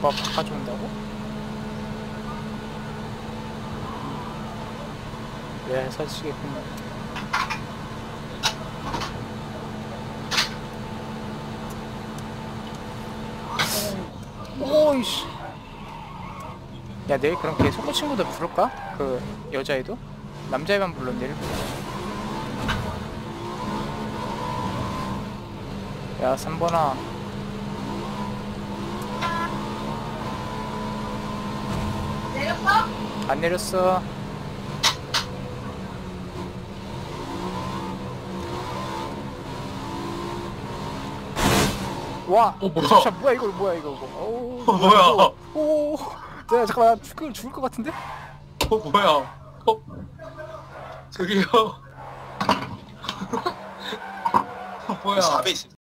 뭐 바꿔준다고? 네 사시겠군요 오이씨 야 내일 그럼 걔 속구 친구들 부를까? 그 여자애도? 남자애만 불렀는데 일부러 야 3번아 내렸어? 안 내렸어 와! 어, 뭐야? 진짜 뭐야 이거 뭐야 이거 이거 오, 어, 뭐야? 오, 내가 잠깐만 나 죽을 죽을 것 같은데? 어 뭐야? 어 저기요. 어, 뭐야? 4배 있어